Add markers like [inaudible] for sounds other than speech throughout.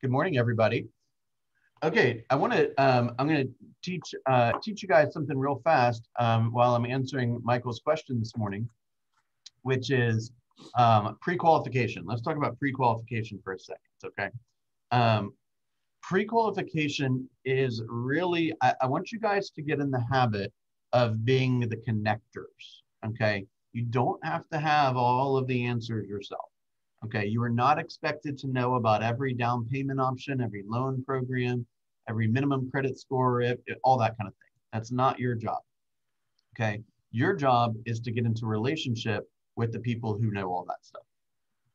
Good morning, everybody. Okay, I want to. Um, I'm going to teach uh, teach you guys something real fast um, while I'm answering Michael's question this morning, which is um, pre-qualification. Let's talk about pre-qualification for a second, okay? Um, pre-qualification is really. I, I want you guys to get in the habit of being the connectors. Okay, you don't have to have all of the answers yourself. Okay, you are not expected to know about every down payment option, every loan program, every minimum credit score, all that kind of thing. That's not your job. Okay, your job is to get into relationship with the people who know all that stuff.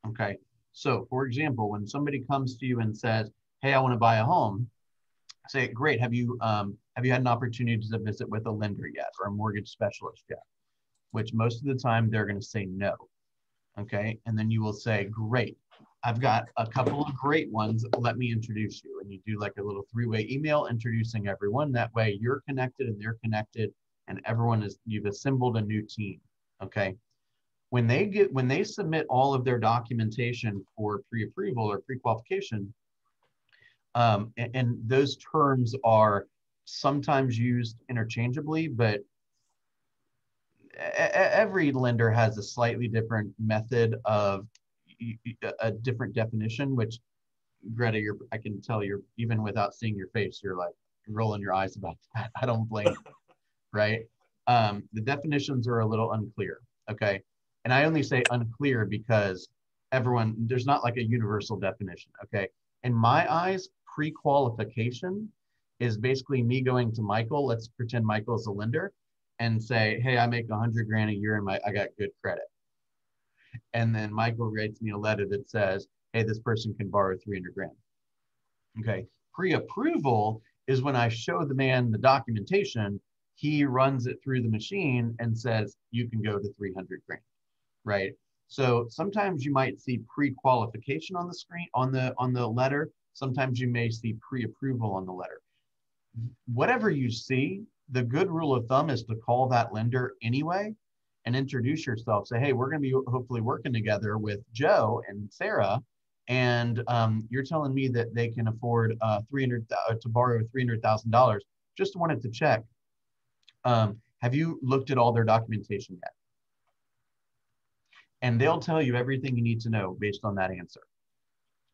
Okay, so for example, when somebody comes to you and says, "Hey, I want to buy a home," say, "Great, have you um, have you had an opportunity to visit with a lender yet or a mortgage specialist yet?" Which most of the time they're going to say no okay? And then you will say, great, I've got a couple of great ones. Let me introduce you. And you do like a little three-way email introducing everyone. That way you're connected and they're connected and everyone is, you've assembled a new team, okay? When they get, when they submit all of their documentation for pre-approval or pre-qualification, um, and, and those terms are sometimes used interchangeably, but every lender has a slightly different method of a different definition, which Greta, you're, I can tell you're even without seeing your face, you're like rolling your eyes about [laughs] that. I don't blame right? Um, the definitions are a little unclear, okay? And I only say unclear because everyone, there's not like a universal definition, okay? In my eyes, pre-qualification is basically me going to Michael, let's pretend Michael is a lender, and say, hey, I make a hundred grand a year and my I got good credit. And then Michael writes me a letter that says, hey, this person can borrow 300 grand. Okay. Pre-approval is when I show the man the documentation, he runs it through the machine and says, you can go to 300 grand, right? So sometimes you might see pre-qualification on the screen, on the, on the letter. Sometimes you may see pre-approval on the letter. Whatever you see, the good rule of thumb is to call that lender anyway and introduce yourself. Say, hey, we're going to be hopefully working together with Joe and Sarah, and um, you're telling me that they can afford uh, 300 uh, to borrow $300,000. Just wanted to check. Um, have you looked at all their documentation yet? And they'll tell you everything you need to know based on that answer.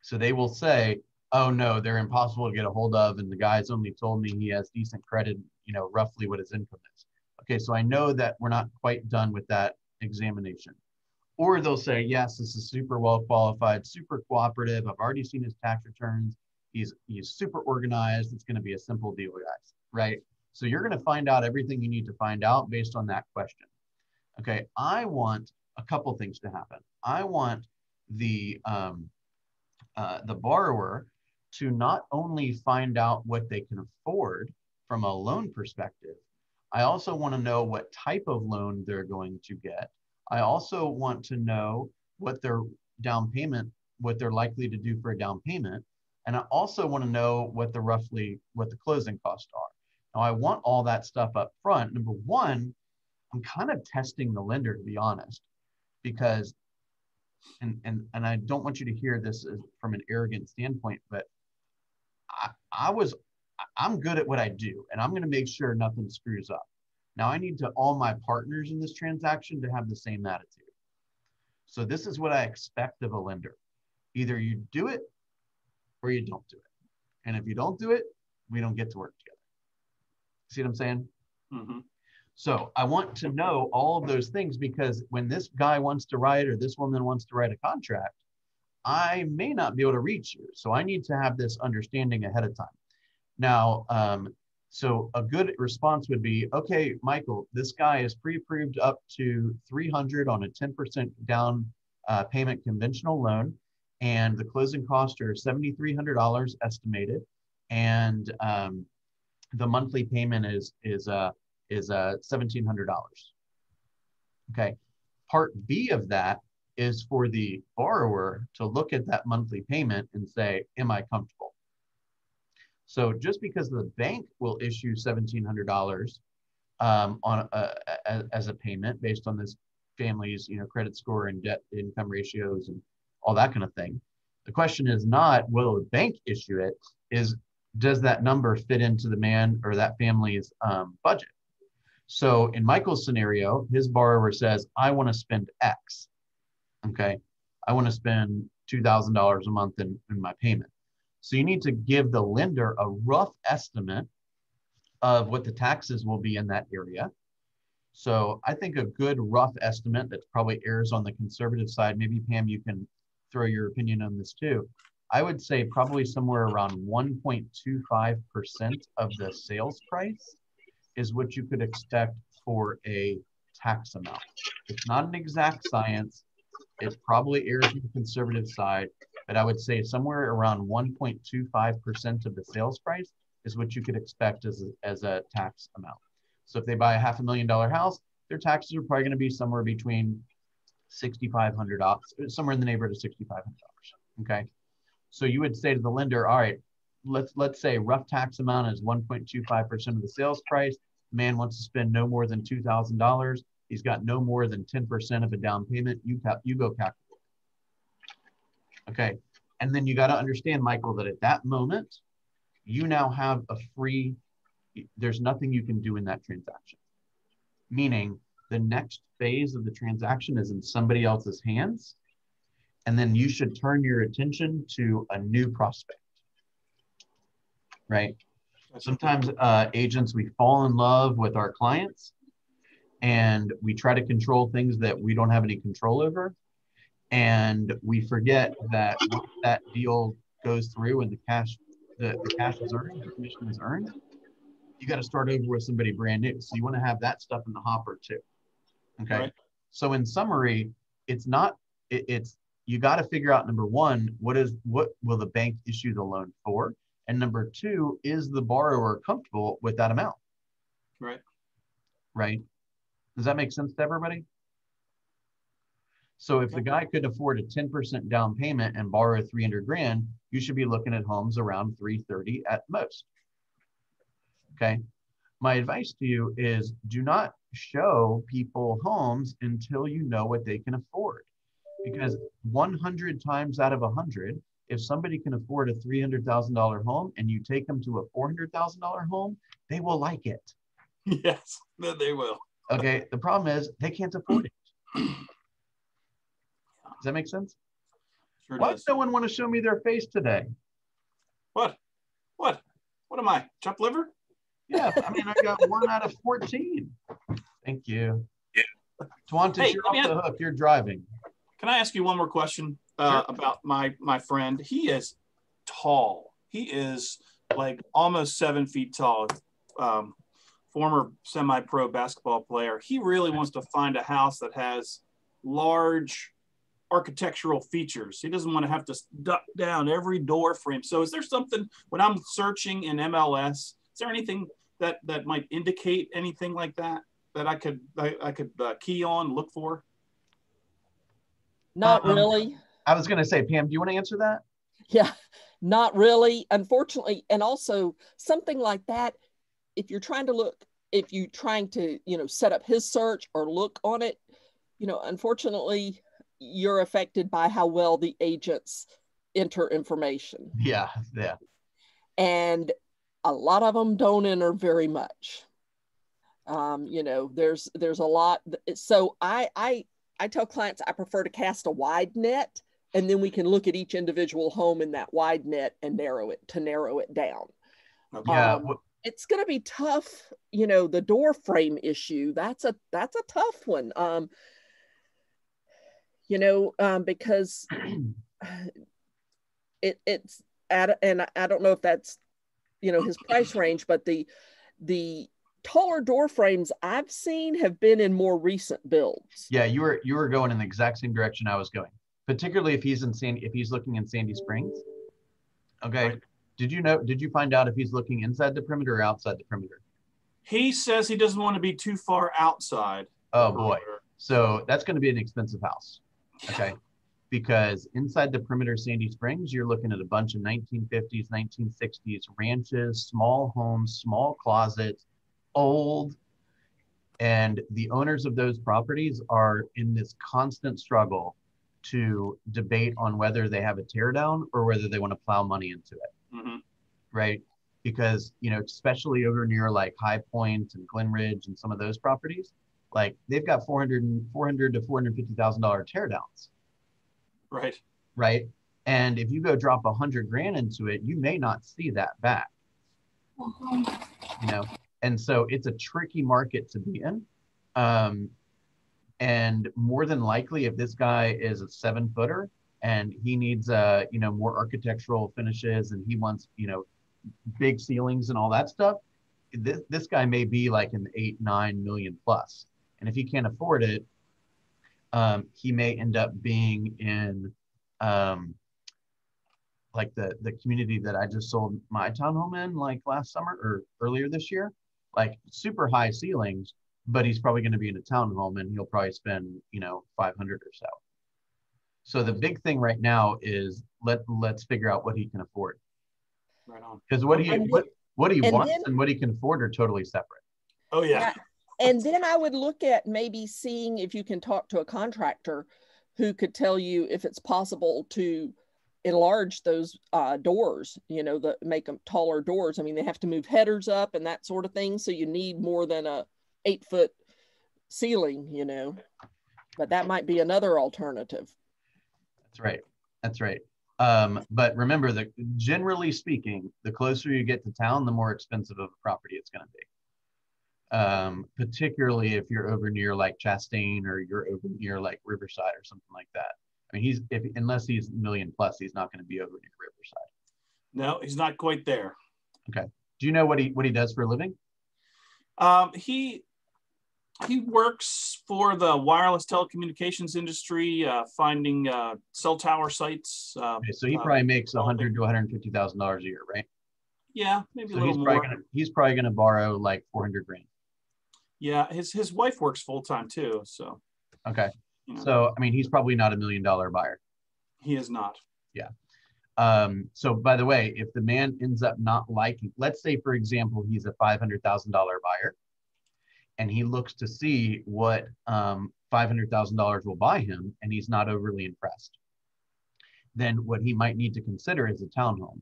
So they will say, oh no, they're impossible to get a hold of, and the guy's only told me he has decent credit, you know, roughly what his income is. Okay, so I know that we're not quite done with that examination. Or they'll say, yes, this is super well qualified, super cooperative. I've already seen his tax returns. He's he's super organized. It's going to be a simple deal, guys. Right? So you're going to find out everything you need to find out based on that question. Okay, I want a couple things to happen. I want the um, uh, the borrower to not only find out what they can afford from a loan perspective, I also want to know what type of loan they're going to get. I also want to know what their down payment, what they're likely to do for a down payment. And I also want to know what the roughly what the closing costs are. Now I want all that stuff up front. Number one, I'm kind of testing the lender to be honest, because and and and I don't want you to hear this from an arrogant standpoint, but I, I was I'm good at what I do, and I'm going to make sure nothing screws up. Now I need to all my partners in this transaction to have the same attitude. So this is what I expect of a lender. Either you do it or you don't do it. And if you don't do it, we don't get to work together. See what I'm saying? Mm-hmm. So I want to know all of those things because when this guy wants to write or this woman wants to write a contract, I may not be able to reach you. So I need to have this understanding ahead of time. Now, um, so a good response would be, okay, Michael, this guy is pre-approved up to 300 on a 10% down uh, payment conventional loan, and the closing costs are $7,300 estimated, and um, the monthly payment is is uh, is uh, $1,700. Okay, part B of that is for the borrower to look at that monthly payment and say, am I comfortable? So just because the bank will issue $1,700 um, on a, a, as a payment based on this family's you know credit score and debt income ratios and all that kind of thing, The question is not will the bank issue it, is does that number fit into the man or that family's um, budget? So in Michael's scenario, his borrower says, I want to spend X. Okay. I want to spend $2,000 a month in, in my payment. So you need to give the lender a rough estimate of what the taxes will be in that area. So I think a good rough estimate that probably errs on the conservative side, maybe Pam, you can throw your opinion on this too. I would say probably somewhere around 1.25% of the sales price is what you could expect for a tax amount. It's not an exact science. It probably errs on the conservative side, but I would say somewhere around 1.25% of the sales price is what you could expect as a, as a tax amount. So if they buy a half a million dollar house, their taxes are probably going to be somewhere between $6,500, somewhere in the neighborhood of $6,500. Okay. So you would say to the lender, all right, let's let's say rough tax amount is 1.25% of the sales price. Man wants to spend no more than $2,000. He's got no more than 10% of a down payment. You you go calculate. Okay. And then you got to understand, Michael, that at that moment, you now have a free, there's nothing you can do in that transaction. Meaning the next phase of the transaction is in somebody else's hands and then you should turn your attention to a new prospect right sometimes uh, agents we fall in love with our clients and we try to control things that we don't have any control over and we forget that once that deal goes through and the cash the, the cash is earned the commission is earned you got to start over with somebody brand new so you want to have that stuff in the hopper too okay right. so in summary it's not it, it's you got to figure out number one, what is what will the bank issue the loan for? And number two, is the borrower comfortable with that amount? Right. Right. Does that make sense to everybody? So if the guy could afford a 10% down payment and borrow 300 grand, you should be looking at homes around 330 at most. Okay. My advice to you is do not show people homes until you know what they can afford because 100 times out of 100 if somebody can afford a $300,000 home and you take them to a $400,000 home, they will like it. [laughs] Yes, they will. okay, the problem is they can't afford it. [clears throat] Does that make sense? Sure Why does no one want to show me their face today? What? What? What am I? Chop liver? Yeah, I mean, I got one out of 14. Thank you. Yeah. Twantis, hey, you're off the hook. You're driving. Can I ask you one more question uh, sure. about my my friend? He is tall. He is like almost seven feet tall. Um, former semi-pro basketball player. He really wants to find a house that has large architectural features. He doesn't want to have to duck down every door frame. So is there something when I'm searching in MLS, is there anything that that might indicate anything like that that I could I, I could uh, key on, look for? Not um, really. I was going to say, Pam, do you want to answer that? Yeah, not really. Unfortunately, and also something like that, if you're trying to look, if you're trying to, you know, set up his search or look on it, you know, unfortunately, you're affected by how well the agents enter information. Yeah, yeah. And a lot of them don't enter very much. Um, you know, there's there's a lot. So I I I tell clients I prefer to cast a wide net and then we can look at each individual home in that wide net and narrow it to narrow it down. Yeah. Um, it's going to be tough, you know, the door frame issue. That's a that's a tough one. Um, you know, um, because [clears throat] it it's at and I don't know if that's you know his price range, but the the taller door frames I've seen have been in more recent builds. Yeah, you were you were going in the exact same direction I was going. Particularly if he's in Sandy, if he's looking in Sandy Springs. Okay. Right. Did you know? Did you find out if he's looking inside the perimeter or outside the perimeter? He says he doesn't want to be too far outside. Oh boy. So that's going to be an expensive house. Okay. because inside the perimeter Sandy Springs, you're looking at a bunch of 1950s, 1960s ranches, small homes, small closets, old and the owners of those properties are in this constant struggle to debate on whether they have a tear down or whether they want to plow money into it. Mm-hmm. Right. Because, you know, especially over near like High Point and Glen Ridge and some of those properties, like they've got 400 400 to $450,000 tear downs. Right. Right. And if you go drop a hundred grand into it, you may not see that back. You know, and so it's a tricky market to be in. Um, and more than likely, if this guy is a seven footer and he needs, uh, you know, more architectural finishes and he wants, you know, big ceilings and all that stuff, this, this guy may be like an eight, nine million plus. And if he can't afford it, um, he may end up being in um, like the the community that I just sold my townhome in like last summer or earlier this year, like super high ceilings, but he's probably going to be in a townhome and he'll probably spend you know 500 or so. So the big thing right now is let let's figure out what he can afford. Right on. Because what he what what he and wants then- and what he can afford are totally separate. Oh yeah. And then I would look at maybe seeing if you can talk to a contractor who could tell you if it's possible to enlarge those uh, doors, you know, the make them taller doors. I mean, they have to move headers up and that sort of thing. So you need more than a eight foot ceiling, you know, but that might be another alternative. That's right. That's right. Um, but remember that generally speaking, the closer you get to town, the more expensive of a property it's going to be. Um, particularly if you're over near like Chastain or you're over near like Riverside or something like that. I mean, he's if unless he's a million plus, he's not going to be over near Riverside. No, he's not quite there. Okay. Do you know what he what he does for a living? Um, he he works for the wireless telecommunications industry, uh, finding uh, cell tower sites. Uh, Okay, so he uh, probably makes a hundred to one hundred fifty thousand dollars a year, right? yeah, maybe a So he's little probably gonna he's probably gonna borrow like four hundred grand. Yeah, his his wife works full time too, so Okay, you know, so I mean, he's probably not a million dollar buyer. he is not. Yeah. Um, so by the way, if the man ends up not liking, let's say for example, he's a five hundred thousand dollar buyer, and he looks to see what um, five hundred thousand dollars will buy him, and he's not overly impressed, then what he might need to consider is a townhome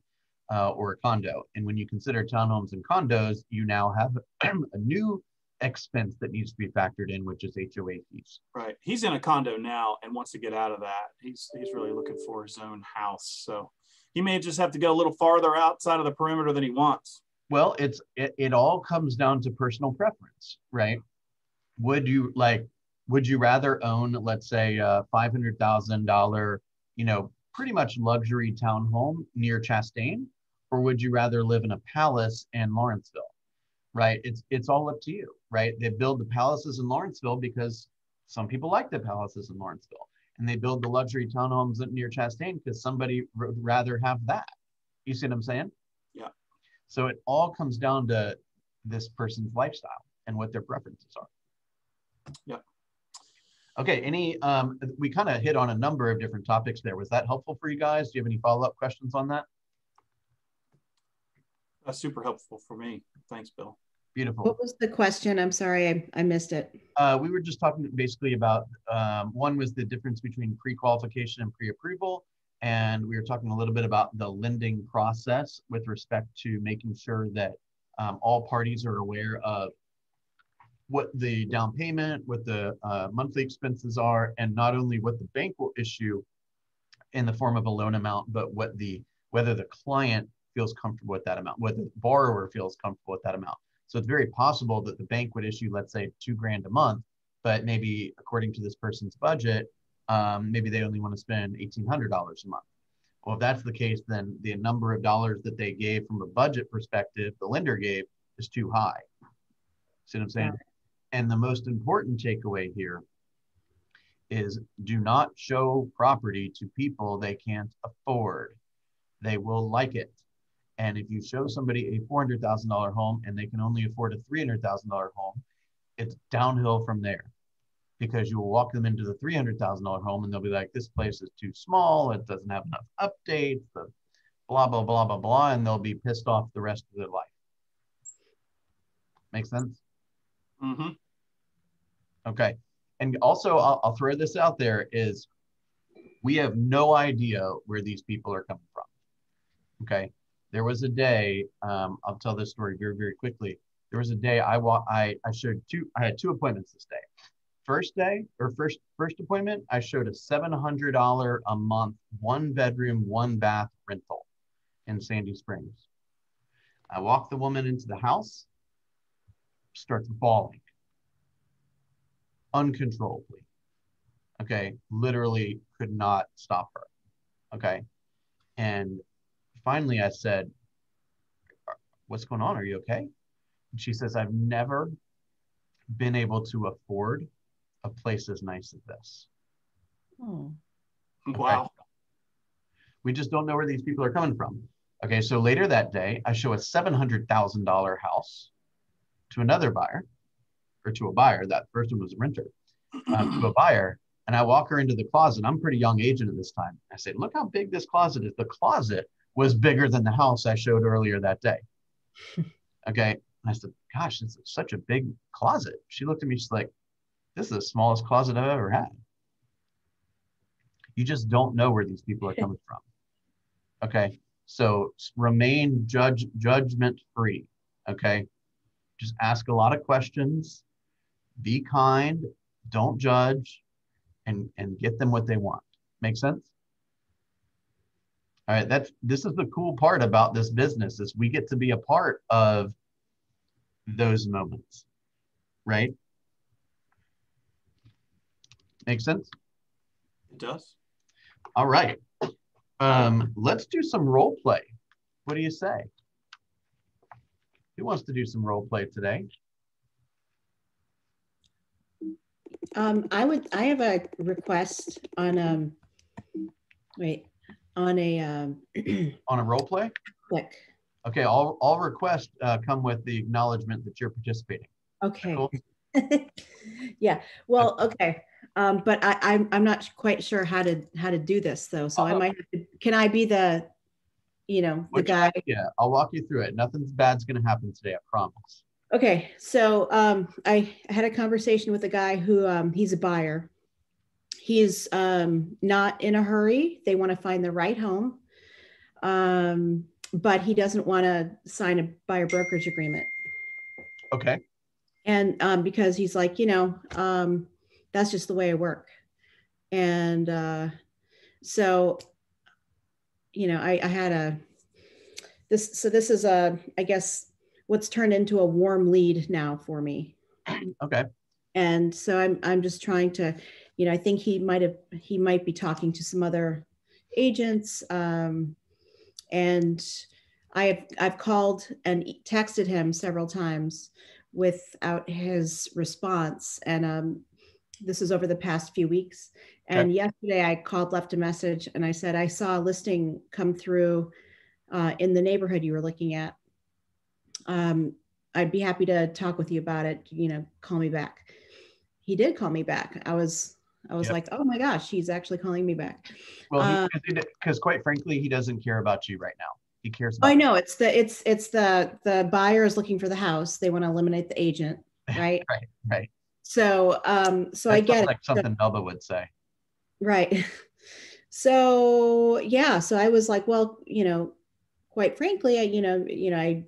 uh, or a condo. And when you consider townhomes and condos, you now have [clears throat] a new expense that needs to be factored in, which is HOA fees. Right. He's in a condo now and wants to get out of that. He's he's really looking for his own house. So he may just have to go a little farther outside of the perimeter than he wants. Well, it's it, it all comes down to personal preference, right? Would you like would you rather own, let's say, a five hundred thousand dollar, you know, pretty much luxury townhome near Chastain, or would you rather live in a palace in Lawrenceville? Right? It's it's all up to you, right? They build the palaces in Lawrenceville because some people like the palaces in Lawrenceville, and they build the luxury townhomes near Chastain because somebody would rather have that. You see what I'm saying? Yeah. So it all comes down to this person's lifestyle and what their preferences are. Yeah. Okay. Any, um, we kind of hit on a number of different topics there. Was that helpful for you guys? Do you have any follow-up questions on that? That's super helpful for me. Thanks, Bill. Beautiful. What was the question? I'm sorry, I, I missed it. Uh, we were just talking basically about, um, one was the difference between pre-qualification and pre-approval. And we were talking a little bit about the lending process with respect to making sure that um, all parties are aware of what the down payment, what the uh, monthly expenses are, and not only what the bank will issue in the form of a loan amount, but what the whether the client feels comfortable with that amount, whether the borrower feels comfortable with that amount. So it's very possible that the bank would issue, let's say, two grand a month, but maybe according to this person's budget, um, maybe they only want to spend eighteen hundred dollars a month. Well, if that's the case, then the number of dollars that they gave from a budget perspective, the lender gave, is too high. See what I'm saying? And the most important takeaway here is do not show property to people they can't afford. They will like it. And if you show somebody a $400,000 home and they can only afford a $300,000 home, it's downhill from there because you will walk them into the $300,000 home and they'll be like, this place is too small. It doesn't have enough updates, the blah, blah, blah, blah, blah. And they'll be pissed off the rest of their life. Make sense? Mm-hmm. Okay. And also, I'll, I'll throw this out there is We have no idea where these people are coming from. Okay. There was a day, um, I'll tell this story very, very quickly. There was a day I wa- I, I showed two, I had two appointments this day. First day or first first appointment, I showed a $700 a month, one bedroom, one bath rental in Sandy Springs. I walk the woman into the house, starts bawling uncontrollably. Okay, literally could not stop her. Okay, and finally I said, What's going on? Are you okay? And she says, I've never been able to afford a place as nice as this. Oh, Wow. We just don't know where these people are coming from. Okay, so later that day, I show a $700,000 house to another buyer, or to a buyer. That first one was a renter, um, to a buyer. And I walk her into the closet. I'm a pretty young agent at this time. I say, Look how big this closet is. The closet was bigger than the house I showed earlier that day. [laughs] okay. And I said, Gosh, this is such a big closet. She looked at me, she's like, This is the smallest closet I've ever had. You just don't know where these people are [laughs] coming from. Okay. So remain judge judgment free. Okay. Just ask a lot of questions. Be kind. Don't judge, and and get them what they want. Make sense? All right. That's this is the cool part about this business is we get to be a part of those moments. Right? Make sense? It does. All right. Um, let's do some role play. What do you say? Who wants to do some role play today? um, I would, I have a request on, um, wait, on a, um, [clears throat] On a role play? click. Okay, all, all requests uh, come with the acknowledgement that you're participating. Okay. Cool. [laughs] Yeah, well, okay. Um, but I, I'm, I'm not quite sure how to, how to do this though. So I Uh-oh. might, have to can I be the, you know, the guy? Yeah, I'll walk you through it. Nothing's bad's going to happen today, I promise. Okay, so um, I had a conversation with a guy who um, he's a buyer. He's um, not in a hurry. They want to find the right home, um, but he doesn't want to sign a buyer brokerage agreement. Okay, And um, because he's like, you know, um, that's just the way I work. And uh, so, you know, I, I had a this. So this is a, I guess, what's turned into a warm lead now for me. okay, And so I'm I'm just trying to, you know, I think he might have he might be talking to some other agents. Um, and I have I've called and texted him several times without his response. And um, this is over the past few weeks. And yesterday I called, left a message, and I said I saw a listing come through uh, in the neighborhood you were looking at. Um, I'd be happy to talk with you about it. You know, call me back. He did call me back. I was I was Yep. like, oh my gosh, he's actually calling me back. well, Uh, because quite frankly, he doesn't care about you right now. He cares about I know it's the it's it's the the buyer is looking for the house. They want to eliminate the agent, [laughs] right? Right, right. So um so I get sounds it. like So- something Melba would say. Right. [laughs] So yeah, so I was like, well, you know, quite frankly, I, you know, you know, I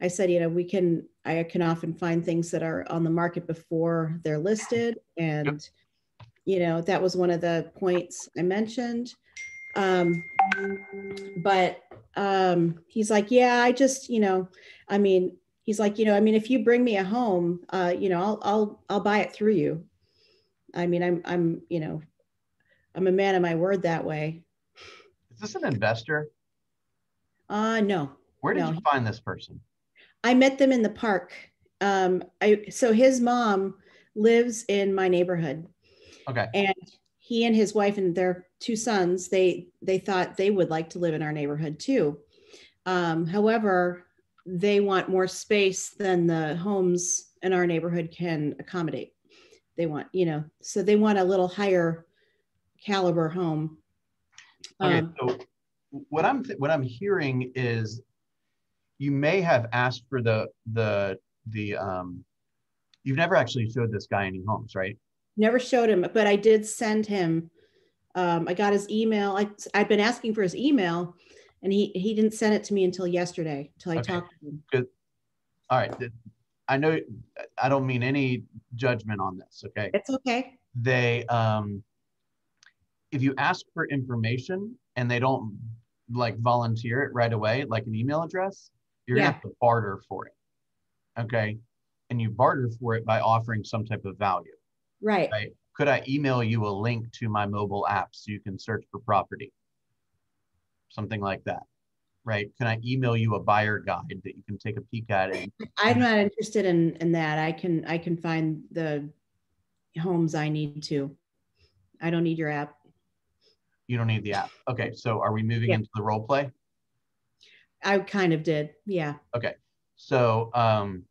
I said, you know, we can I can often find things that are on the market before they're listed. And you know, that was one of the points I mentioned. Um, but um he's like, yeah, I just, you know, I mean, he's like, you know, I mean, if you bring me a home, uh, you know, I'll I'll I'll buy it through you. I mean, I'm I'm, you know, I'm a man of my word that way. Is this an investor? Uh no. Where did No. you find this person? I met them in the park. Um I so his mom lives in my neighborhood Okay, and he and his wife and their two sons, they they thought they would like to live in our neighborhood too. Um however, they want more space than the homes in our neighborhood can accommodate. They want, you know, so they want a little higher caliber home. okay. Um, So what I'm what I'm hearing is you may have asked for the the the um you've never actually showed this guy any homes, right? never showed him but i did send him Um, I got his email. I, I've been asking for his email and he, he didn't send it to me until yesterday, till I Okay. talked to him. All right. I know, I don't mean any judgment on this, okay? It's okay. They, um, if you ask for information and they don't like volunteer it right away, like an email address, you're gonna have to barter for it. Okay? And you barter for it by offering some type of value. Right. right? Could I email you a link to my mobile app so you can search for property? Something like that, right? Can I email you a buyer guide that you can take a peek at it? [clears throat] I'm not interested in, in that. I can, I can find the homes I need to. I don't need your app. You don't need the app. Okay, so are we moving Yeah. into the role play? I kind of did. Yeah. Okay. So, um,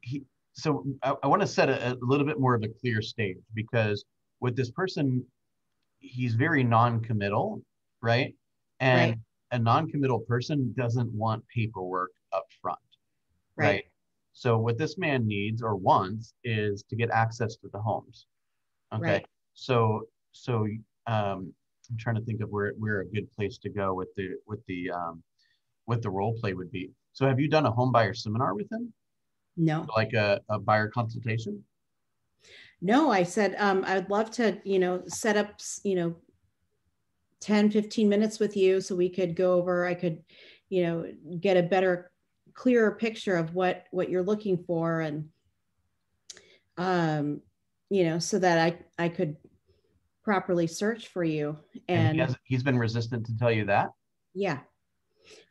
he, so I, I want to set a, a little bit more of a clear stage because with this person, he's very non-committal, right? And Right. a non-committal person doesn't want paperwork up front, right. Right. So what this man needs or wants is to get access to the homes. Okay. Right. So, so, um, I'm trying to think of where, where a good place to go with the, with the, um, what the role play would be. So have you done a home buyer seminar with him? No, Like a, a buyer consultation? no, I said, um, I'd love to, you know, set up, you know, 10, 15 minutes with you so we could go over, I could, you know, get a better, clearer picture of what, what you're looking for and, um, you know, so that I, I could properly search for you. And And he has, he's been resistant to tell you that? yeah,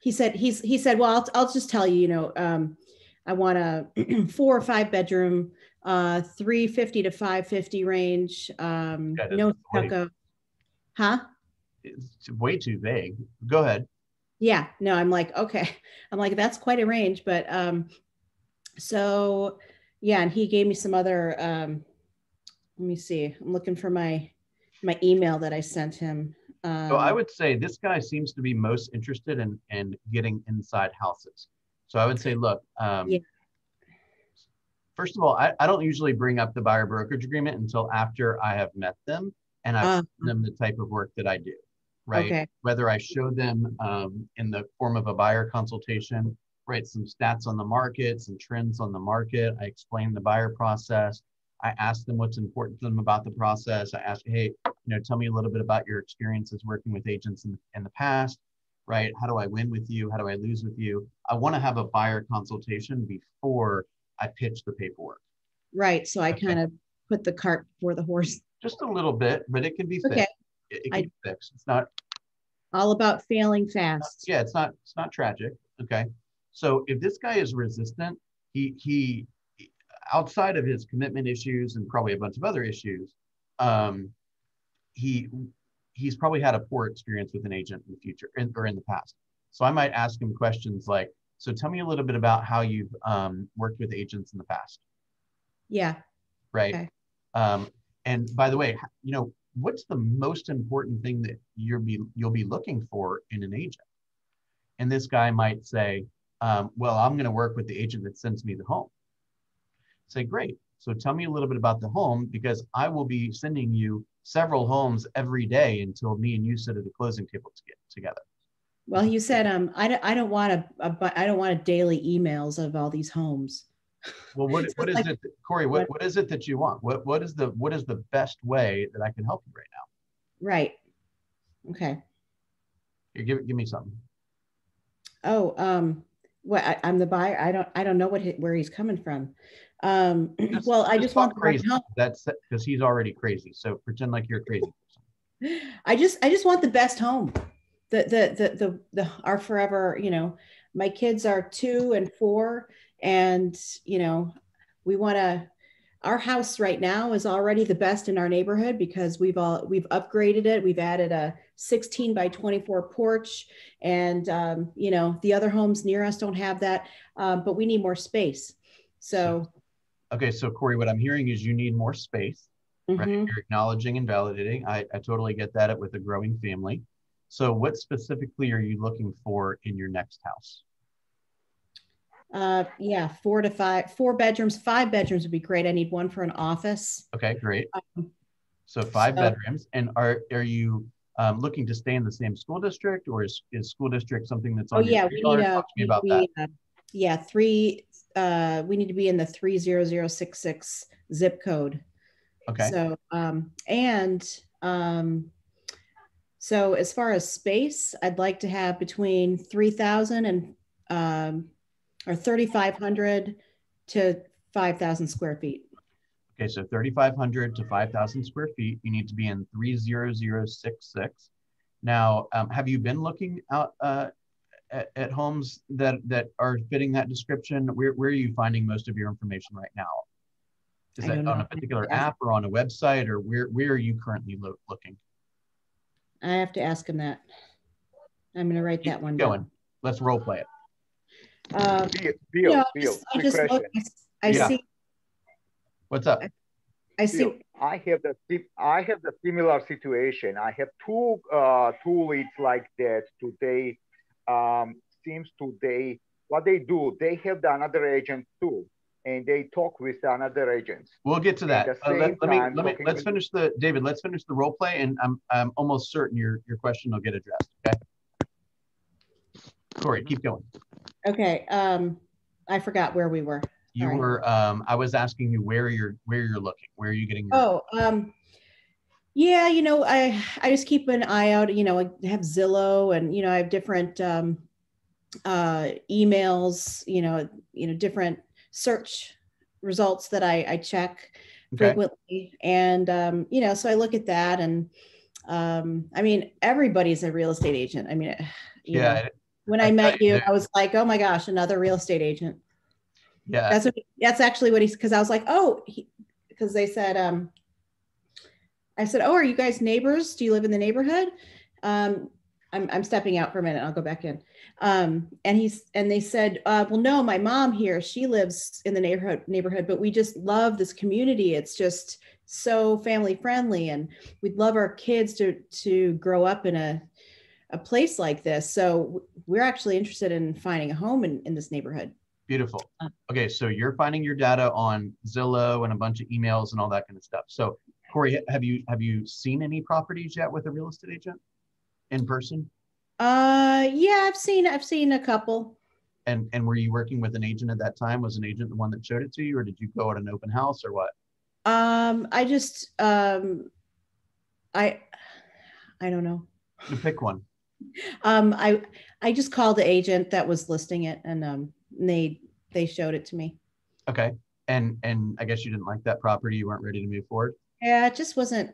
he said, he's, he said, well, I'll, I'll just tell you, you know, um, I want a [clears throat] four or five bedroom, uh, 350 to 550 range, um, Yeah, no stucco. Huh? It's way too vague. Go ahead. Yeah, no, I'm like, okay. [laughs] I'm like, that's quite a range, but um, so yeah, and he gave me some other um, let me see. I'm looking for my my email that I sent him. Um, So I would say this guy seems to be most interested in, in getting inside houses. So I would say, look, um, Yeah. first of all, I, I don't usually bring up the buyer brokerage agreement until after I have met them and I've Uh, shown them the type of work that I do, right? Okay. Whether I show them um, in the form of a buyer consultation, right, some stats on the market, some trends on the market. I explain the buyer process. I ask them what's important to them about the process. I ask, hey, you know, tell me a little bit about your experiences working with agents in, in the past, right? How do I win with you? How do I lose with you? I want to have a buyer consultation before I pitch the paperwork. right. So I Okay. kind of put the cart before the horse. Just a little bit, but it can be fixed. Okay. It, it I- can be fixed. It's not, All about failing fast. yeah, it's not, it's not tragic. Okay. So if this guy is resistant, he, he, outside of his commitment issues and probably a bunch of other issues, um, he, he's probably had a poor experience with an agent in the future in, or in the past. So I might ask him questions like, so tell me a little bit about how you've um, worked with agents in the past, Yeah. right? Okay. Um, and by the way, you know, what's the most important thing that you'll be you'll be looking for in an agent? And this guy might say, um, well, I'm going to work with the agent that sends me the home. Say, great. So tell me a little bit about the home because I will be sending you several homes every day until me and you sit at the closing table to get together. Well, you said um, I don't I don't want a, a I don't want a daily emails of all these homes. Well, what, [laughs] what is like- it, Corey? What, what- is it that you want? What, what is the what is the best way that I can help you right now? Right. Okay. Here, give give me something. Oh, um, well, I, I'm the buyer. I don't, I don't know what, where he's coming from. Um, Just- well, I just want talk the right crazy. That's because he's already crazy. So pretend like you're crazy. I just, I just want the best home. The, the, the, the, the, our forever, you know, my kids are two and four and, you know, we want to, our house right now is already the best in our neighborhood because we've all, we've upgraded it. We've added a 16 by 24 porch and, um, you know, the other homes near us don't have that, um, but we need more space. So, Okay, so Corey, what I'm hearing is you need more space, right? mhm. You're acknowledging and validating. I, I totally get that with a growing family. So what specifically are you looking for in your next house? Uh, yeah, four to five, four bedrooms, five bedrooms would be great. I need one for an office. Okay, great. So five So- bedrooms. And are, are you um, looking to stay in the same school district or is, is school district something that's Oh, on your yeah, we need a. Talk to me about we, that. uh, Yeah, three, uh, we need to be in the three zero zero six six zip code. Okay, So, um, and, um, so as far as space, I'd like to have between three thousand and, um, or thirty-five hundred to five thousand square feet. okay, so 3,500 to 5,000 square feet. You need to be in 30066. Now, um, have you been looking out uh, at, at homes that, that are fitting that description? Where, where are you finding most of your information right now? Is I that on a particular Yeah. app or on a website or where, where are you currently lo- looking? I have to ask him that. I'm gonna write Keep that one down. going. down. Let's role play it. Uh, Bill, Bill, know, I Bill, I just look, question. I s- I Yeah. see, What's up? I see, Bill, I have the I have the similar situation. I have two uh, two leads like that today. Um, seems to they what they do, they have the another agent too, and they talk with another agent. We'll get to that. Uh, let, let me, let me, let's finish the, David, let's finish the role play and I'm, I'm almost certain your, your question will get addressed, okay? Corey, keep going. okay, um, I forgot where we were. You All right. were, um, I was asking you where you're, where you're looking, where are you getting? your- Oh, um, yeah, you know, I I just keep an eye out. You know, I have Zillow, and you know, I have different um, uh, emails. You know, you know, different search results that I, I check Okay, frequently, and um, you know, so I look at that, and um, I mean, everybody's a real estate agent. I mean, you know, yeah, when I I met you, I was like, oh my gosh, another real estate agent. yeah, That's what, that's actually what he's because I was like, oh, because they said, um, I said, oh, are you guys neighbors? Do you live in the neighborhood? Um, I'm, I'm stepping out for a minute. I'll go back in. Um, and he's and they said, uh, well, no, my mom here, she lives in the neighborhood neighborhood, but we just love this community. It's just so family friendly, and we'd love our kids to to grow up in a a place like this. So we're actually interested in finding a home in, in this neighborhood. beautiful. Uh, Okay, so you're finding your data on Zillow and a bunch of emails and all that kind of stuff. So Corey, have you, have you seen any properties yet with a real estate agent in person? Uh, yeah, I've seen I've seen a couple. And, and were you working with an agent at that time? Was an agent the one that showed it to you or did you go at an open house or what? Um, I just um, I I don't know. You pick one. [laughs] Um, I I just called the agent that was listing it, and um, they they showed it to me. Okay. And, and I guess you didn't like that property. You weren't ready to move forward. Yeah, it just wasn't.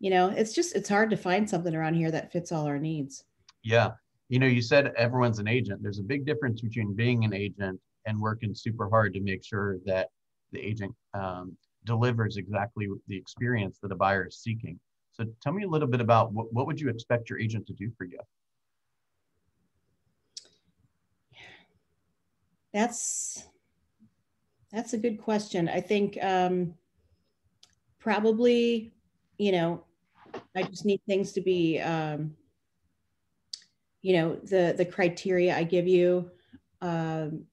You know, it's just it's hard to find something around here that fits all our needs. Yeah. You know, you said everyone's an agent. There's a big difference between being an agent and working super hard to make sure that the agent um, delivers exactly the experience that a buyer is seeking. So tell me a little bit about what, what would you expect your agent to do for you? That's that's a good question. I think um, probably, you know, I just need things to be, um, you know, the the criteria I give you. Um,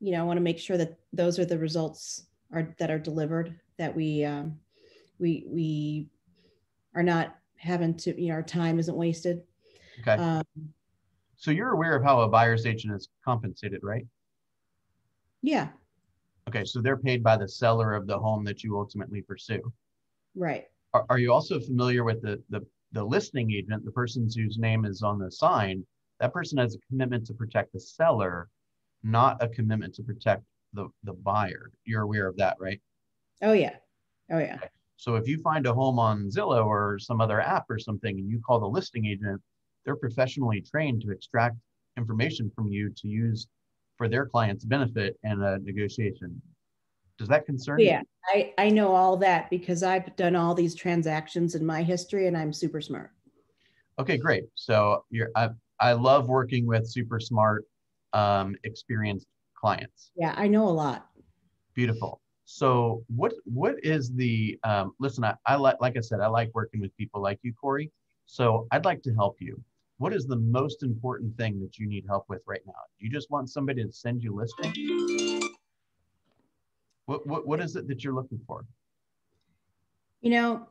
you know, I want to make sure that those are the results are that are delivered. That we um, we we are not having to, you know, our time isn't wasted. Okay. Um, So you're aware of how a buyer's agent is compensated, right? yeah, Okay. So they're paid by the seller of the home that you ultimately pursue. Right. Are, are you also familiar with the, the, the listing agent, the person whose name is on the sign? That person has a commitment to protect the seller, not a commitment to protect the, the buyer. You're aware of that, right? Oh yeah, oh yeah. So if you find a home on Zillow or some other app or something and you call the listing agent, they're professionally trained to extract information from you to use for their client's benefit in a negotiation. Does that concern you? Yeah, I, I know all that because I've done all these transactions in my history and I'm super smart. Okay, great. So you're, I, I love working with super smart, um, experienced clients. Yeah, I know a lot. Beautiful. So what what is the um, listen? I, I like like I said, I like working with people like you, Corey. So I'd like to help you. What is the most important thing that you need help with right now? Do you just want somebody to send you listing? What what what is it that you're looking for? You know,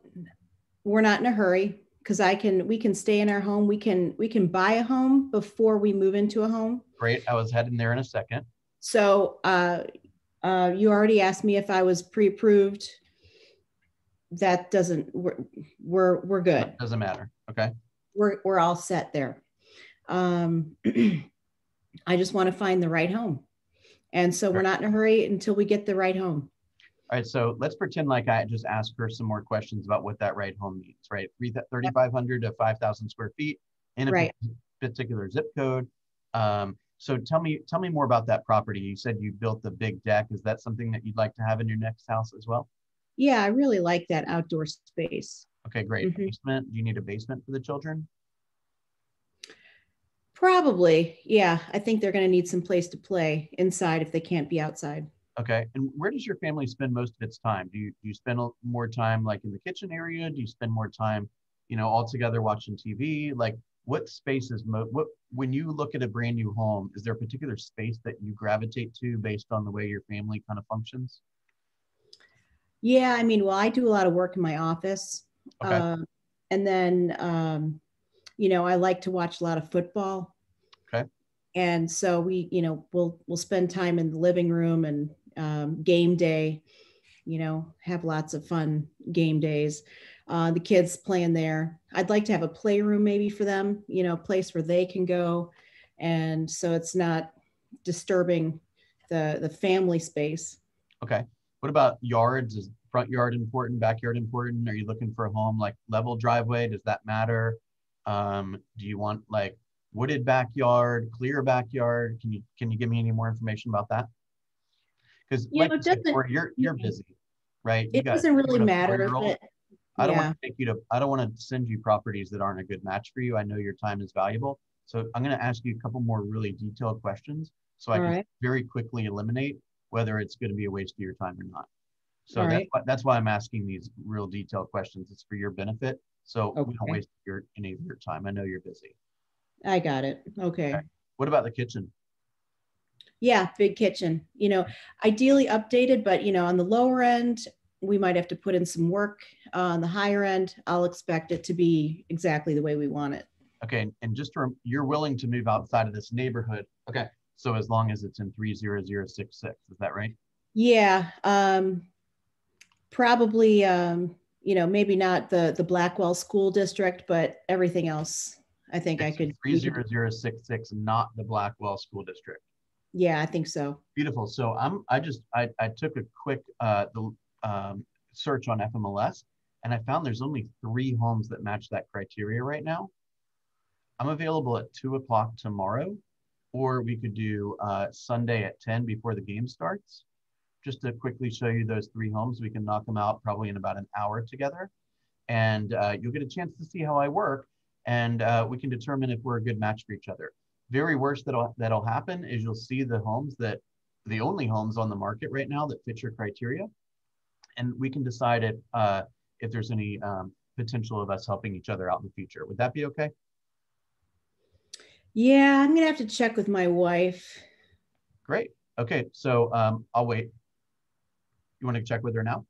we're not in a hurry because I can, we can stay in our home. We can, we can buy a home before we move into a home. Great. I was heading there in a second. So uh, uh, you already asked me if I was pre-approved. That doesn't, we're, we're, we're good. Doesn't matter. Okay. We're, we're all set there. Um, [clears throat] I just want to find the right home. And so we're not in a hurry until we get the right home. All right, so let's pretend like I just asked her some more questions about what that right home means, right? 3,500 to 5,000 square feet in a Right. particular zip code. Um, so tell me, tell me more about that property. You said you built the big deck. Is that something that you'd like to have in your next house as well? Yeah, I really like that outdoor space. Okay, great. Mhm. Basement, do you need a basement for the children? Probably, yeah. I think they're going to need some place to play inside if they can't be outside. Okay, and where does your family spend most of its time? Do you, do you spend more time like in the kitchen area? Do you spend more time, you know, all together watching TV? Like what space is mo, what, when you look at a brand new home, is there a particular space that you gravitate to based on the way your family kind of functions? Yeah, I mean, well, I do a lot of work in my office. Okay. Um, and then, um, you know, I like to watch a lot of football. Okay. And so we, you know, we'll we'll spend time in the living room and um, game day. You know, have lots of fun game days. Uh, the kids playing there. I'd like to have a playroom maybe for them. You know, a place where they can go, and so it's not disturbing the the family space. Okay. What about yards? Is front yard important, backyard important? Are you looking for a home like level driveway? Does that matter? Um, do you want like wooded backyard, clear backyard? Can you can you give me any more information about that? Because Yeah, like it said, you're you're busy, right? You It doesn't really matter if four-year-old. I don't yeah. want to take you to, I don't want to send you properties that aren't a good match for you. I know your time is valuable. So I'm going to ask you a couple more really detailed questions so I All can right. very quickly eliminate whether it's going to be a waste of your time or not. So All that's, right. why, that's why I'm asking these real detailed questions. It's for your benefit. So we don't waste your, any of your time. I know you're busy. I got it. Okay. Okay. What about the kitchen? Yeah, big kitchen. You know, ideally updated, but you know, on the lower end, we might have to put in some work. Uh, on the higher end, I'll expect it to be exactly the way we want it. Okay. And, just to, rem- you're willing to move outside of this neighborhood. Okay. So as long as it's in 30066, is that right? Yeah. Um, probably, um, you know, maybe not the the Blackwell School District, but everything else, I think I could. we could- 30066, not the Blackwell School District. Yeah, I think so. Beautiful. So I'm, I just, I, I took a quick, uh, the, um, search on FMLS and I found there's only three homes that match that criteria right now. I'm available at two o'clock tomorrow, or we could do, uh, Sunday at 10 before the game starts. Just to quickly show you those three homes, we can knock them out probably in about an hour together. And, uh, you'll get a chance to see how I work and, uh, we can determine if we're a good match for each other. Very worst that'll that'll happen is you'll see the homes that the only homes on the market right now that fit your criteria. And we can decide if uh, if there's any um, potential of us helping each other out in the future. Would that be okay? Yeah, I'm gonna have to check with my wife. great. Okay so um, i'll wait you want to check with her now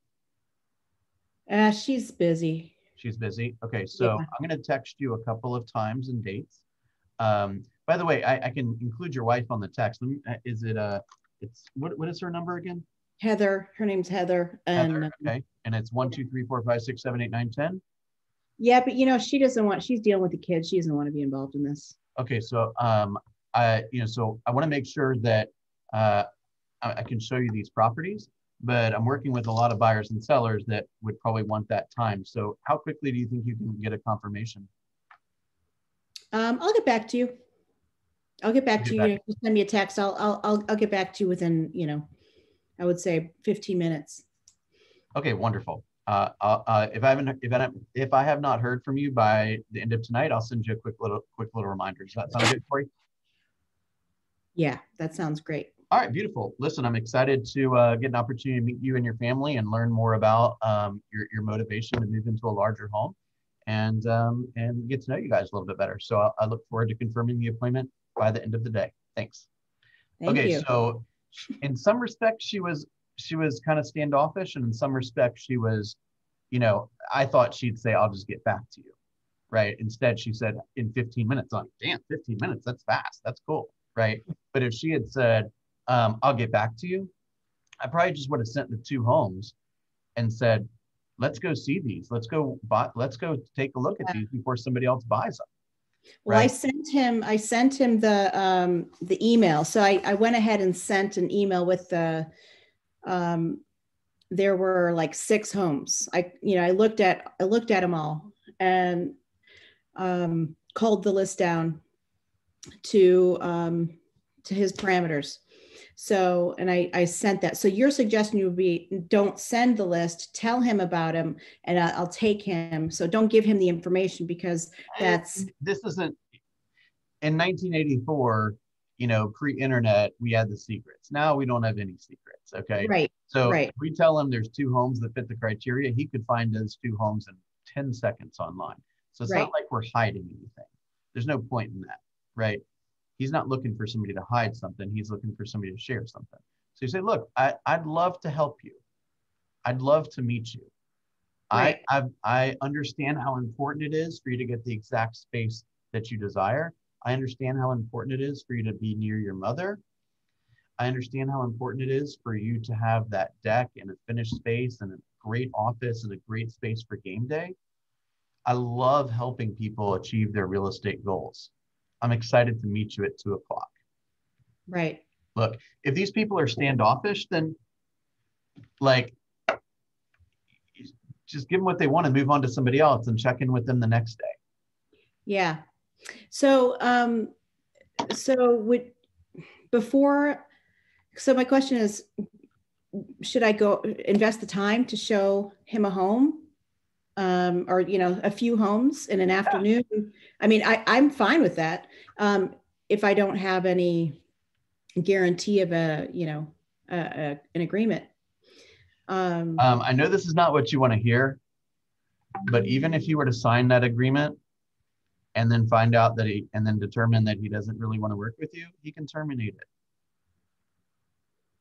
Uh, she's busy. she's busy okay so Yeah. i'm going to text you a couple of times and dates um, by the way I, I can include your wife on the text me- uh, is it uh it's what, what is her number again Heather, her name's Heather, and Heather, um, okay and it's one two three four five six seven eight nine ten yeah, but you know, she doesn't want. She's dealing with the kids. She doesn't want to be involved in this. Okay, so um, I, you know, so I want to make sure that uh, I, I can show you these properties, but I'm working with a lot of buyers and sellers that would probably want that time. So how quickly do you think you can get a confirmation? Um, I'll get back to you. I'll get back Get to back. you. Send me a text. I'll, I'll, I'll, I'll get back to you within, you know, I would say 15 minutes. Okay, wonderful. Uh, uh, uh, if I haven't, if I, if I have not heard from you by the end of tonight, I'll send you a quick little, quick little reminder. Does that sound good, Corey? Yeah, that sounds great. All right, beautiful. Listen, I'm excited to uh, get an opportunity to meet you and your family and learn more about um, your, your motivation to move into a larger home and um, and get to know you guys a little bit better. So I, I look forward to confirming the appointment by the end of the day. Thanks. Thank okay, you. so in some respects she was she was kind of standoffish, and in some respects she was you know, I thought she'd say, I'll just get back to you. Right. Instead, she said in 15 minutes. I'm like, damn, 15 minutes. That's fast. That's cool. Right. But if she had said, um, I'll get back to you, I probably just would have sent the two homes and said, let's go see these. Let's go buy, let's go take a look at these before somebody else buys them. Well, I sent him, I sent him the, um, the email. So I, I went ahead and sent an email with the, um, there were like six homes. I, you know, I looked at, I looked at them all and, um, called the list down to, um, to his parameters. So, and I, I sent that. So your suggestion would be, don't send the list, tell him about him and I'll take him. So don't give him the information because that's, this isn't in 1984 you know pre-internet we had the secrets now we don't have any secrets okay right. so right. we tell him there's two homes that fit the criteria he could find those two homes in 10 seconds online so it's Right. not like we're hiding anything there's no point in that right he's not looking for somebody to hide something he's looking for somebody to share something so you say look I, i'd love to help you i'd love to meet you Right. I, I I understand how important it is for you to get the exact space that you desire. I understand how important it is for you to be near your mother. I understand how important it is for you to have that deck and a finished space and a great office and a great space for game day. I love helping people achieve their real estate goals. I'm excited to meet you at two o'clock. Right. Look, if these people are standoffish, then like just give them what they want and move on to somebody else and check in with them the next day. Yeah. So, um, so would before, so my question is, should I go invest the time to show him a home? Um, or, you know, a few homes in an afternoon? I mean, I, I'm fine with that. Um, if I don't have any guarantee of a, you know, a, a, an agreement. Um, Um, I know this is not what you want to hear, but even if you were to sign that agreement and then find out that he, and then determine that he doesn't really want to work with you, he can terminate it.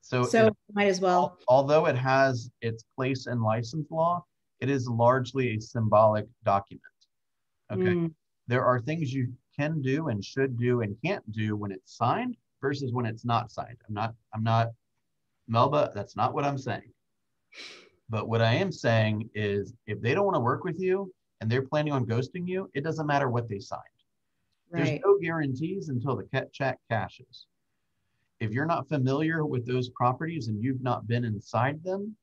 So, so it- might as well, although it has its place in license law, it is largely a symbolic document. Okay. Mm, There are things you can do and should do and can't do when it's signed versus when it's not signed. I'm not, I'm not, Melba, that's not what I'm saying. But what I am saying is if they don't want to work with you and they're planning on ghosting you, it doesn't matter what they signed. There's no guarantees until the check cashes. If you're not familiar with those properties and you've not been inside them,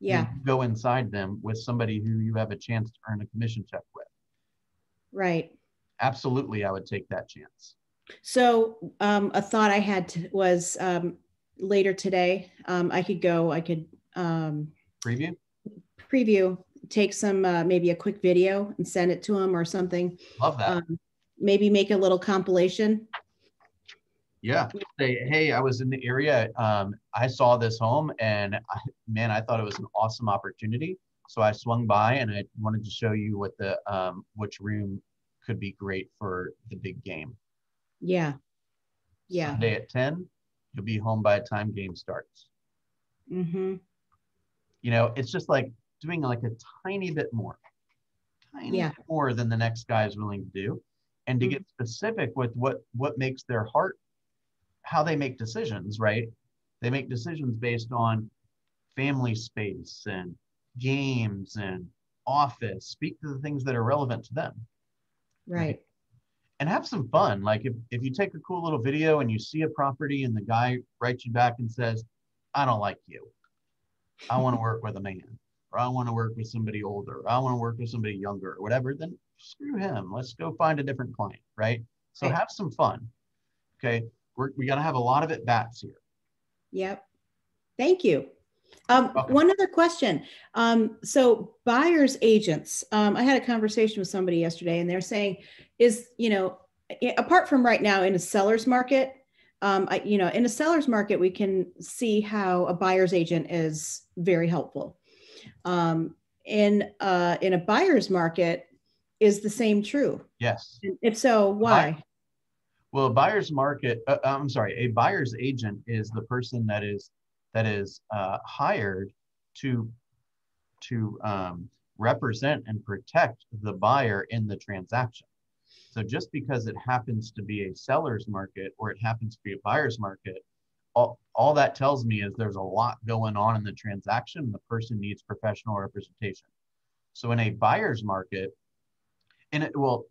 you Yeah, go inside them with somebody who you have a chance to earn a commission check with. right. Absolutely, I would take that chance. So um, a thought I had to, was um, later today, um, I could go, I could um, Preview? preview, take some, uh, maybe a quick video and send it to him or something. Love that. Um, maybe make a little compilation. Yeah. Say, hey, I was in the area. Um, I saw this home and I, man, I thought it was an awesome opportunity. So I swung by and I wanted to show you what the um, which room could be great for the big game. Yeah. Yeah. Sunday at 10, you'll be home by the time game starts. Mm-hmm. You know, it's just like doing like a tiny bit more, tiny Yeah. bit more than the next guy is willing to do. And to get specific with what what makes their heart, how they make decisions, right? They make decisions based on family space and games and office. Speak to the things that are relevant to them Right. and have some fun. Like if, if you take a cool little video and you see a property and the guy writes you back and says, I don't like you. I want to work with a man, or I want to work with somebody older, or I want to work with somebody younger, or whatever, then screw him. Let's go find a different client, right? So Right. have some fun. Okay. We're, we got to have a lot of at bats here. Yep. Thank you. Um, one other question. Um, so buyers agents, um, I had a conversation with somebody yesterday and they're saying is, you know, apart from right now in a seller's market, um, I, you know, in a seller's market, we can see how a buyer's agent is very helpful. Um, in, uh, in a buyer's market, is the same true? Yes. And If so, why? Well, a buyer's market, uh, I'm sorry, a buyer's agent is the person that is that is uh, hired to to um, represent and protect the buyer in the transaction. So just because it happens to be a seller's market or it happens to be a buyer's market, all, all that tells me is there's a lot going on in the transaction. The person needs professional representation. So in a buyer's market, and it will,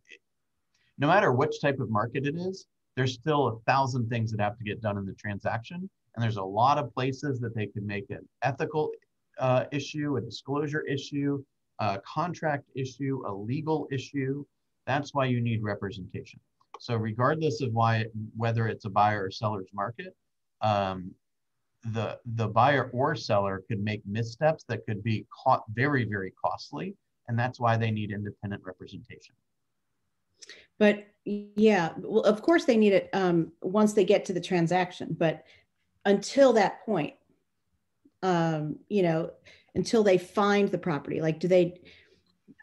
no matter which type of market it is, there's still a thousand things that have to get done in the transaction. And there's a lot of places that they could make an ethical uh, issue, a disclosure issue, a contract issue, a legal issue. That's why you need representation. So regardless of why, whether it's a buyer or seller's market, um, the the buyer or seller could make missteps that could be caught very very costly, and that's why they need independent representation. But yeah, well, of course they need it um, once they get to the transaction. But until that point, um, you know, until they find the property, like do they?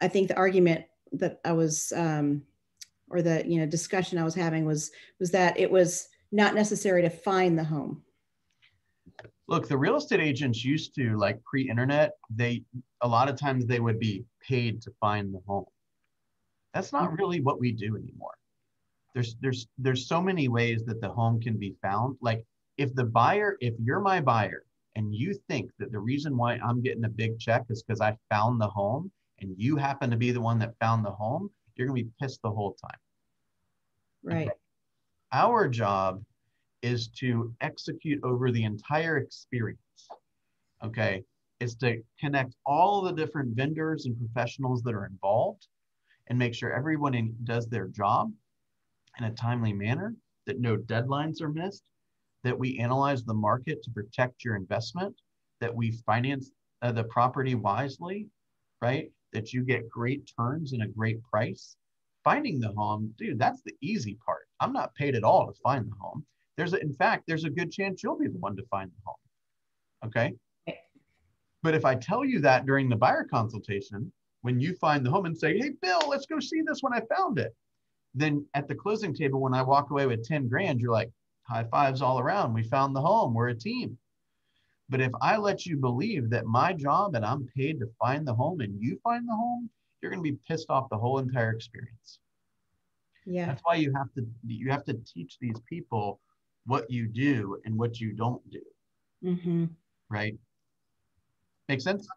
I think the argument that I was, um, or the you know discussion I was having was was that it was not necessary to find the home. Look, the real estate agents used to like pre-internet, they a lot of times they would be paid to find the home. That's not really what we do anymore. There's there's there's so many ways that the home can be found. Like if the buyer, if you're my buyer and you think that the reason why I'm getting a big check is because I found the home and you happen to be the one that found the home, you're gonna be pissed the whole time. Right. Okay. Our job is to execute over the entire experience. Okay, is to connect all the different vendors and professionals that are involved and make sure everyone in, does their job in a timely manner, that no deadlines are missed, that we analyze the market to protect your investment, that we finance uh, the property wisely, right? That you get great terms and a great price. Finding the home, dude, that's the easy part. I'm not paid at all to find the home. There's, a, in fact, there's a good chance you'll be the one to find the home. Okay. But if I tell you that during the buyer consultation, when you find the home and say, hey, Bill, let's go see this when I found it, then at the closing table, when I walk away with 10 grand, you're like, high fives all around. We found the home. We're a team. But if I let you believe that my job and I'm paid to find the home and you find the home, you're going to be pissed off the whole entire experience. Yeah. That's why you have to you have to teach these people what you do and what you don't do. Mm-hmm. Right? Make sense?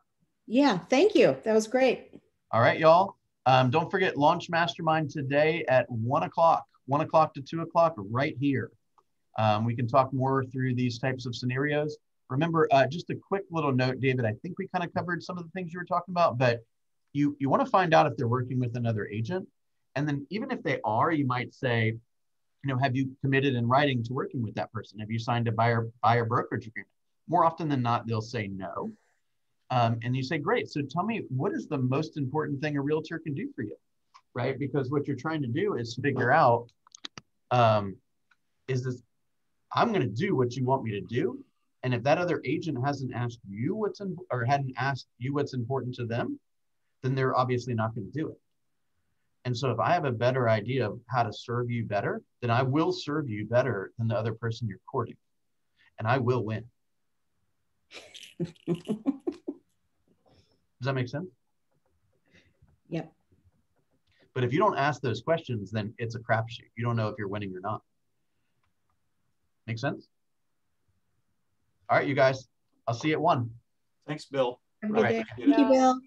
Yeah. Thank you. That was great. All right, y'all. Um, don't forget Launch Mastermind today at one o'clock, one o'clock to two o'clock, right here. Um, we can talk more through these types of scenarios. Remember, uh, just a quick little note, David. I think we kind of covered some of the things you were talking about, but you you want to find out if they're working with another agent, and then even if they are, you might say, you know, have you committed in writing to working with that person? Have you signed a buyer buyer brokerage agreement? More often than not, they'll say no. Um, and you say, great. So tell me, what is the most important thing a realtor can do for you, right? Because what you're trying to do is figure out, um, is this, I'm going to do what you want me to do. And if that other agent hasn't asked you what's in, or hadn't asked you what's important to them, then they're obviously not going to do it. And so if I have a better idea of how to serve you better, then I will serve you better than the other person you're courting. And I will win. [laughs] Does that make sense? Yep. But if you don't ask those questions, then it's a crapshoot. You don't know if you're winning or not. Make sense? All right, you guys. I'll see you at one. Thanks, Bill. Thank you, Bill.